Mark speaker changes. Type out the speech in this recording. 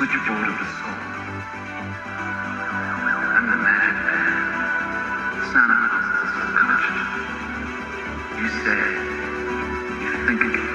Speaker 1: which bordered the soul and the magic. Sound analysis is culture. You say, you think again.